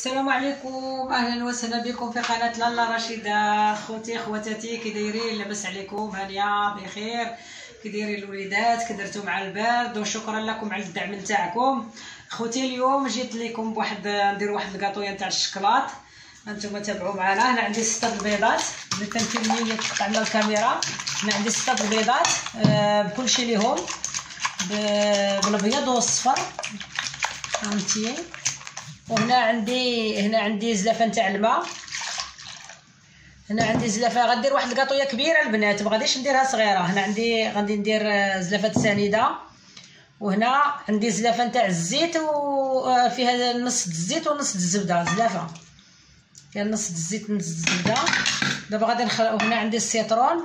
السلام عليكم. أهلا وسهلا بكم في قناة لالا رشيده خوتي خواتاتي كي دايرين؟ لاباس عليكم. هانيه بخير. كي دايرين الوليدات؟ كي مع البرد وشكرا لكم على الدعم نتاعكم. خوتي اليوم جيت لكم بواحد ندير واحد الكاطويه نتاع الشكلاط هانتوما تابعوا معنا أنا عندي ستة البيضات. اللي تنكمل تقطع لنا الكاميرا. أنا عندي ستة البيضات. آه بكلشي ليهم. بالأبيض والصفر فهمتي؟ وهنا عندي هنا عندي زلافة نتاع الماء. هنا عندي زلافة. غندير واحد الكاطوية كبيرة البنات ما غاديش نديرها صغيرة. هنا عندي غادي ندير زلافة سنيدة. وهنا عندي زلافة نتاع الزيت وفيها نص الزيت ونص الزبدة. زلافة. فيها نص الزيت نص الزبدة. دابا غادي نخلق وهنا عندي السيترون.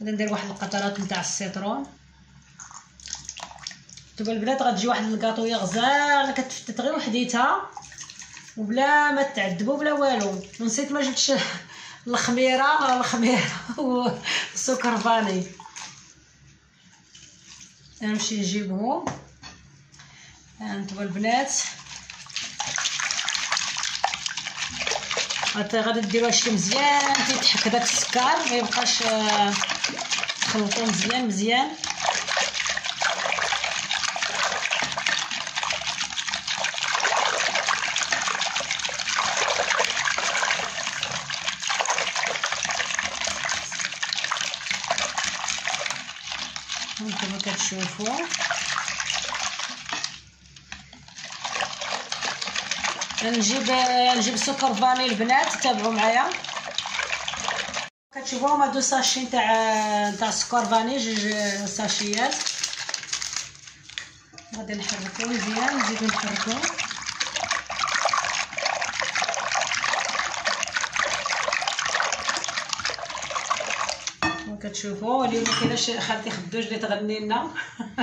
غادي ندير واحد القطرات نتاع السيترون. نتوما البنات غتجي واحد الكاطوية غزاله كتفتت غير وحديتها. وبلا ما تعذبوا بلا والو. نسيت ما جبتش الخميرة الخميرة والسكر فاني. نمشي نجيبهم. هانتوما البنات. غادي ديروها شي مزيان تيتحك داك السكر ما يبقاش تخلطوه مزيان مزيان. كما كتشوفوا نجيب نجيب سكر فاني البنات تابعوا معايا. كتشوفوا هما deux sachets نتاع نتاع سكر vanillé جوج ساشيات. غادي نحركو مزيان نزيدو نحركو. كتشوفوا. اليوم كايناش خالتي خدوج اللي تغني لنا.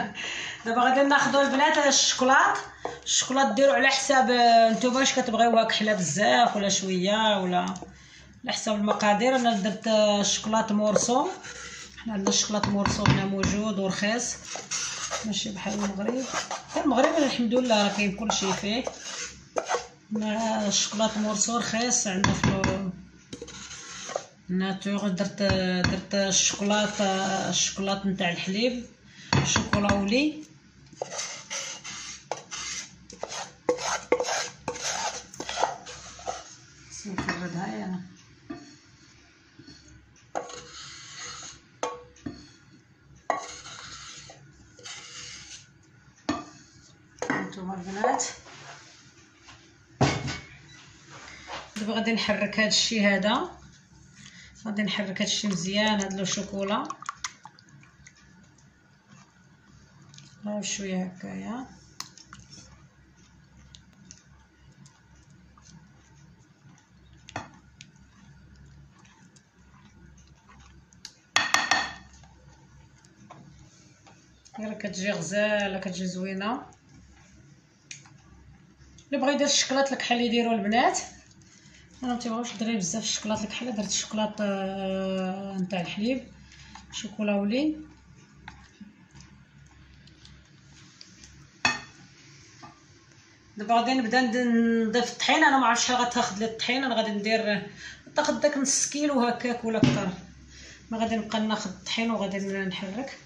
دابا غادي ناخذوا البنات الشكلاط الشكلاط ديروا على حساب نتوما واش كتبغيوها كحلة بزاف ولا شوية ولا على حساب المقادير. أنا درت الشكلاط morceau حنا عندنا الشكلاط مورسو هنا موجود ورخيص. ماشي بحال المغرب. المغرب الحمد لله راه كاين كلشي فيه. الشكلاط مورسو رخيص عندنا في ناتور درت درت الشوكولاط الشوكولاط نتاع الحليب شوكولا ولي. نفردها أنا. البنات. دابا غادي نحرك هذا الشيء هذا. غادي نحرك هادشي مزيان هاد لو شوكولا. غير شوية هكايا. غير كتجي غزالة كتجي زوينة. اللي بغى يدير الشكلاط الكحل يديروا البنات. أنا متبغيوش دري بزاف الشكلاط الكحله درت الشكلاط آه نتاع الحليب شوكولا ولي. دابا غادي نبدا نضيف الطحين أنا ما عرفتش غتاخد لي الطحين أنا غادي ندير تاخد داك نص كيلو هكاك ولا أكثر. ما غادي نبقى ناخد الطحين وغادي نحرك.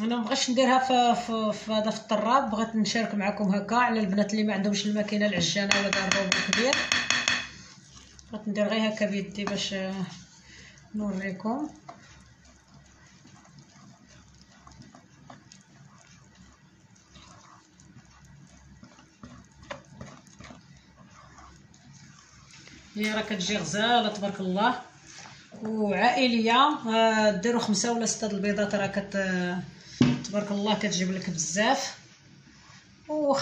أنا مبغيتش نديرها في هذا في الطراب. بغيت نشارك معكم هكا على البنات اللي ما عندهمش الماكينة العجانه ولا دار روبو كبير. بغيت ندير غير هكا بيدي باش نوريكم. هي راه كتجي غزالة تبارك الله. وعائليه آه، ديروا خمسة ولا ستة البيضات راه كت تبارك الله كتجيب لك بزاف.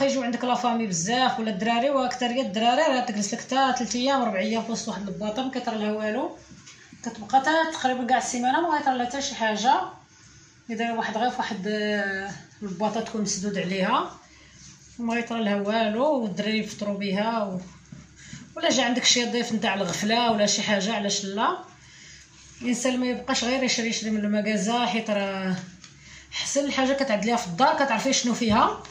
يجيو عندك لافامي بزاف ولا الدراري واكثريه الدراري راه تجلس لك حتى 3 أيام 4 أيام في وسط واحد البواطه ما لها والو. كتبقى حتى تقريبا كاع السيمانة ما غيطرى لها حتى شي حاجة. إذا واحد غير فواحد آه، البواطه تكون مسدود عليها وما لها والو والدراري يفطروا بها و... ولا جا عندك شي ضيف نتاع الغفلة ولا شي حاجة علاش لا. الإنسان ما يبقاش غير يشري يشري من المكازا حيت راه أحسن حاجة كتعدليها في الدار كتعرفي شنو فيها.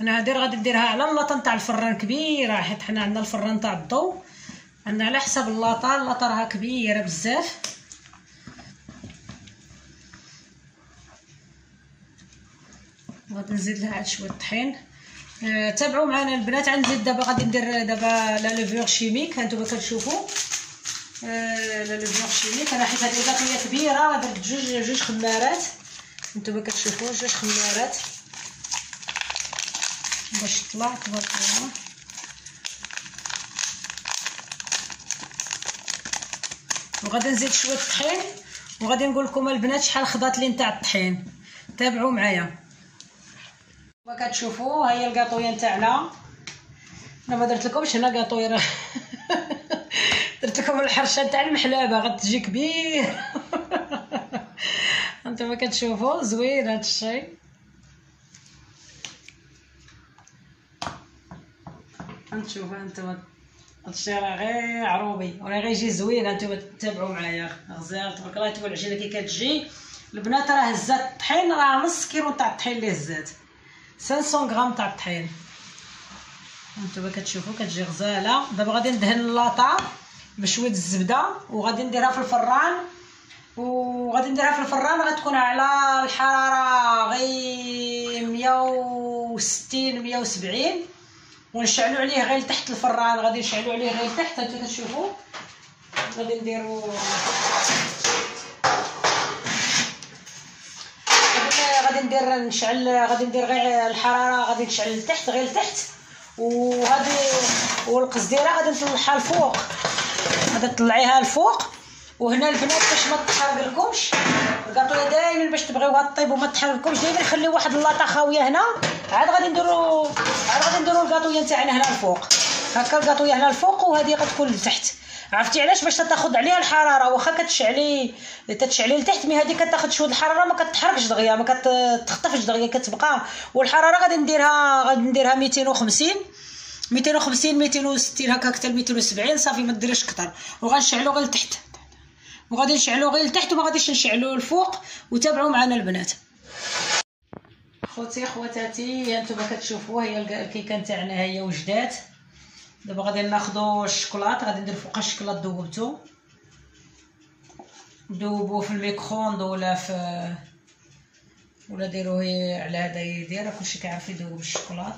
أنا هادي غادي نديرها على اللاطه نتاع الفران كبيره حيت حنا عندنا الفران تاع الضو. عندنا على حساب اللاطه اللاطه راها كبيرة بزاف. غادي نزيد لها عاد شوية طحين. آه تابعوا معنا البنات غنزيد دابا غادي ندير دابا la levure chimique هانتوما كتشوفوا. آه levure chimique أنا حيت هذه الباقيه كبيرة درت جوج جوج خمارات. هانتوما كتشوفوا جوج خمارات. باش طلع تبارك الله وغادي نزيد شوية الطحين وغادي نقول لكم البنات شحال خضات لي نتاع الطحين. تابعوا معايا. كما كتشوفوا ها هي الكاطوية نتاعنا. أنا ما درت لكمش هنا كاطوية. درت لكم الحرشة نتاع المحلابة غتجي كبير. انتما كتشوفوا زوين هذا الشيء نشوفوا انتما هادشي راه غير عروبي وراه غيجي زوين انتما تتابعوا معايا. غزال تبارك الله تبارك العجينه كي كتجي. البنات راه هزات الطحين راه نص كيلو تاع الطحين اللي هزات 500 غرام تاع الطحين. هانتوما كتشوفوا كتجي غزالة. دابا غادي ندهن اللاطه بشوية الزبدة وغادي نديرها في الفران. وغادي نديرها في الفران غتكون على الحرارة غير 160 170 ونشعلوا عليه غير لتحت الفران. غادي نشعلوا عليه غير لتحت هانتوما كتشوفوا غادي نديروا غادي ندير نشعل غادي ندير غير الحرارة غادي نشعل لتحت غير لتحت. وغادي والقص ديالها غادي نطلعها الفوق. غادي تطلعيها الفوق. وهنا البنات باش ما تحرق لكمش دائما باش تبغيوها طيب وما تحرق لكمش دائما نخليو واحد اللاطه خاوية هنا. عاد غادي نديرو عاد غادي نديرو الكاطويه نتاعنا هنا الفوق. هكا الكاطويه هنا الفوق وهذه غتكون لتحت. عرفتي علاش باش تاخذ عليها الحرارة؟ واخا كتشعلي تتشعلي لتحت مي هذه كتاخذ شوية الحرارة ما كتحركش دغيا ما كتخطفش دغيا كتبقى. والحرارة غادي نديرها غادي نديرها 250 250 260 هكا حتى 270 صافي ما ديريش كثر وغنشعلو غير لتحت. وغادي نشعلو غير لتحت وما غاديش نشعلو الفوق وتابعوا معنا البنات. خوتي خواتاتي هانتوما كتشوفوا هي الكيكه نتاعنا هي وجدات. دابا غادي ناخذوا الشكلاط غادي ندير فوقها الشكلاط ذوبتو ذوبو في ال micro-ondes ولا في ولا ديروه على هذا يدير كلشي كيعرف يذوب الشكلاط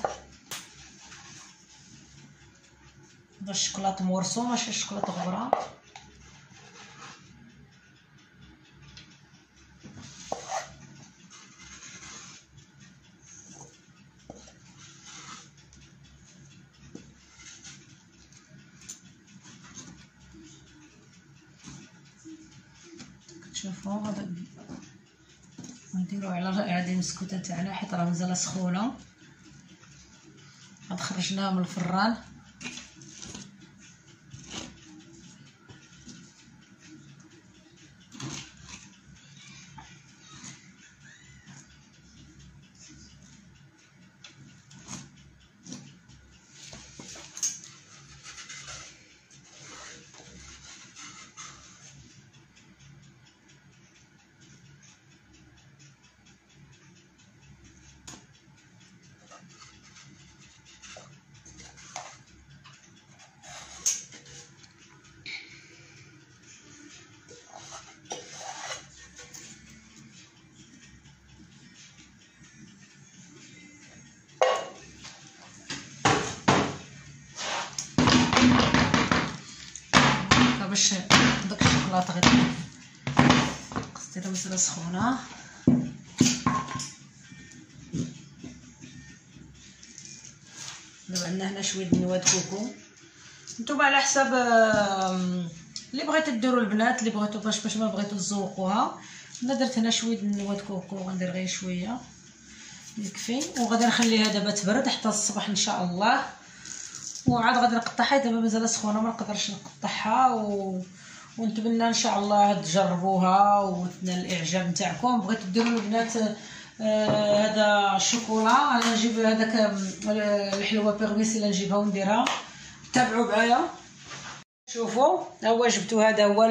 هذا الشكلاط morceau ماشي الشكلاط غبرة. نديرو على هذه المسكوتة تاعنا حيت راه مازال سخونة. خرجناها من الفران. مازال سخونة. دابا عندنا هنا شوية نواه كوكو. نتوما على حساب اللي بغيتو ديروا البنات اللي بغيتو باش باش ما بغيتو تزوقوها. أنا درت هنا شوية نواه كوكو غندير غير شوية. يكفي. وغادي نخليها دابا تبرد حتى الصباح إن شاء الله. وعاد غادي نقطعها. دابا مازال سخونة ما نقدرش نقطعها. و... ونتمنى إن شاء الله تجربوها وتنال الإعجاب نتاعكم. بغيتو ديروا البنات آه هذا الشوكولا أنا نجيب هذاك الحلوة بيرميس اللي نجيبها ونديرها. تابعوا معايا. شوفوا ها هو جبتو هذا هو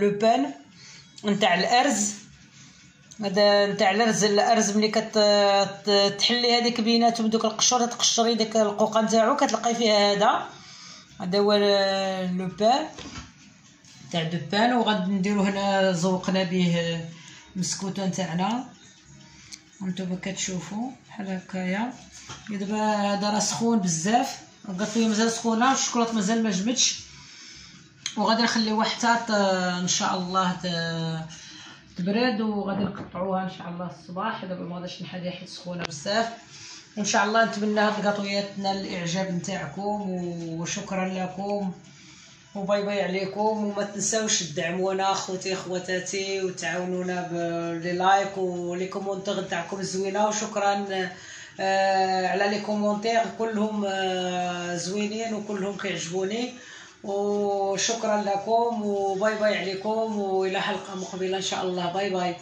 لو بان نتاع الأرز. هذا نتاع الأرز الأرز ملي كتحلي هذيك بيناتهم دوك القشور تقشري داك القوقه نتاعو كتلقاي فيها هذا. هذا هو لو بان. تاع دو بان وغادي نديرو هنا زوقنا به مسكوتو نتاعنا. هانتوما كتشوفوا بحال هكايا. دابا هذا راه سخون بزاف. القطيه مازال سخونة الشكلاط مازال ما جمدش وغادي نخليوها حتى إن شاء الله تبرد وغادي نقطعوها إن شاء الله الصباح. دابا ما غاديش نحليها حيت سخونة بزاف. وان شاء الله نتمنى هاد الكاطويات تنال الاعجاب نتاعكم وشكرا لكم. و bye bye عليكم وما تنساوش تدعمونا خوتي خواتاتي وتعاونونا ب les likes و les commentaires تاعكم زوينة وشكرا آه على les commentaires. كلهم آه زوينين وكلهم كيعجبوني. وشكرا لكم و bye bye عليكم وإلى حلقة مقبلة إن شاء الله. bye bye.